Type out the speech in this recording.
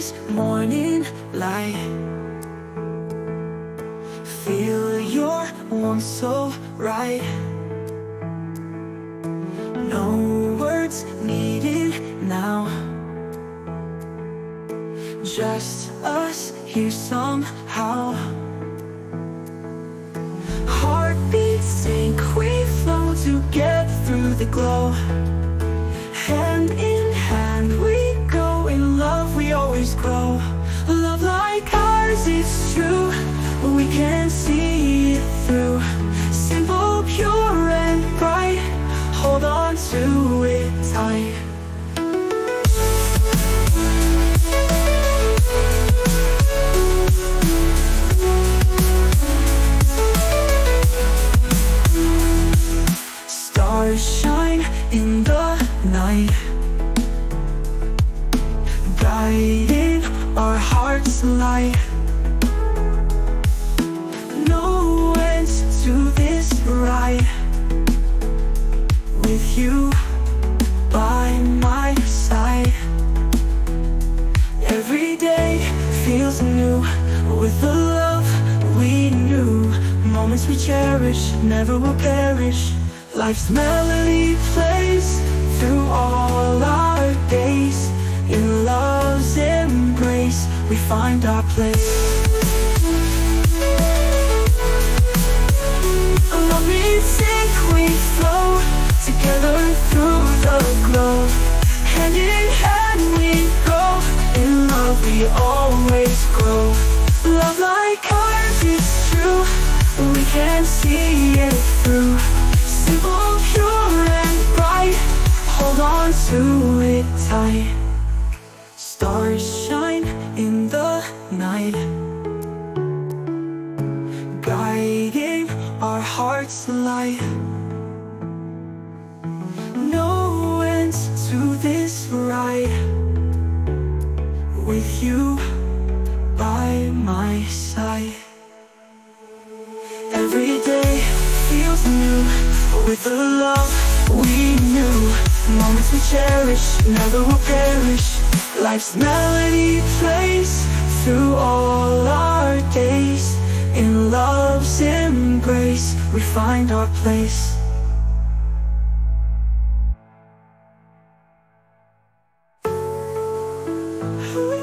this morning light. Feel your warmth so right. No words needed now. Just us here somehow. Heartbeats sync, we flow to get through the glow. And grow Love like ours is true, we can see it through. Simple, pure and bright, hold on to it tight. Stars shine in the night. Our No ends to this ride. With you by my side. Every day feels new. With the love we knew. Moments we cherish never will perish. Life's melody plays through all our days find our place. Love we sync, we flow Together through the glow. Hand in hand we go In love we always grow. Love like ours is true We can see it through. Simple, pure and bright Hold on to it tight. Stars shine night Guiding our hearts light No ends to this ride. With you by my side. Every day feels new. With the love we knew. Moments we cherish never will perish. Life's melody plays through all our days In love's embrace We find our place Ooh.